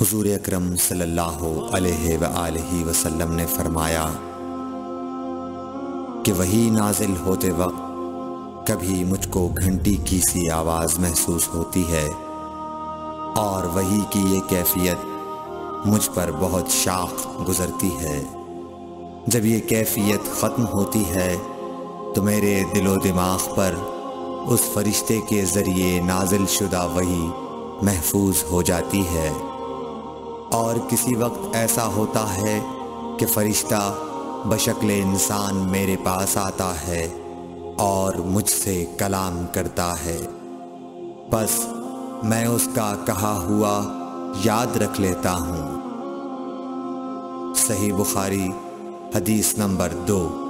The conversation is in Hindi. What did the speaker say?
हुजूर अकरम सल्लल्लाहु वसल्लम ने फरमाया कि वही नाजिल होते वक्त कभी मुझको घंटी की सी आवाज़ महसूस होती है और वही की ये कैफियत मुझ पर बहुत शाख गुजरती है। जब ये कैफियत ख़त्म होती है तो मेरे दिलो दिमाग पर उस फरिश्ते के ज़रिए नाजिल शुदा वही महफूज हो जाती है। और किसी वक्त ऐसा होता है कि फरिश्ता बशक्ल इंसान मेरे पास आता है और मुझसे कलाम करता है। बस मैं उसका कहा हुआ याद रख लेता हूँ। सही बुखारी, हदीस नंबर दो।